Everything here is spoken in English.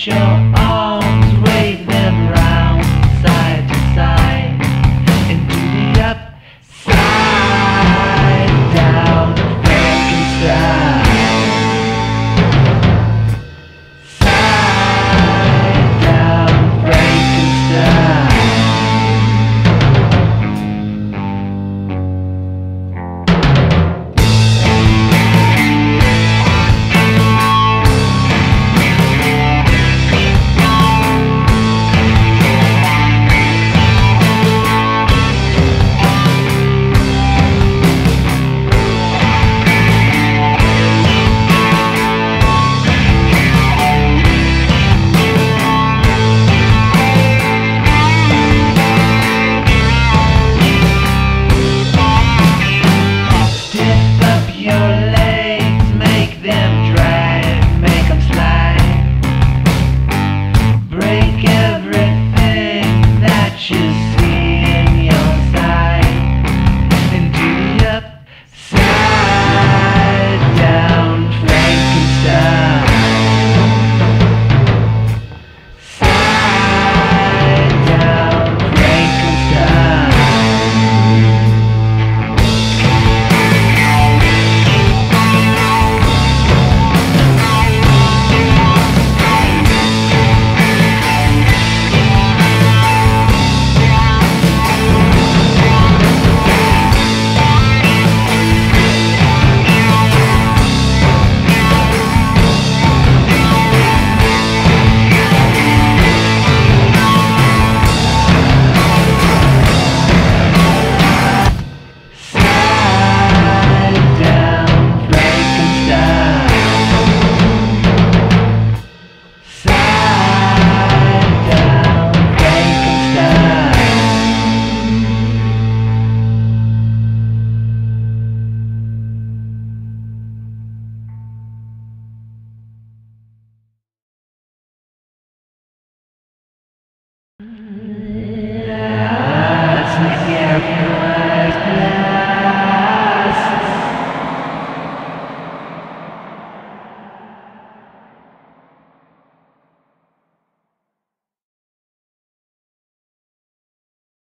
Show.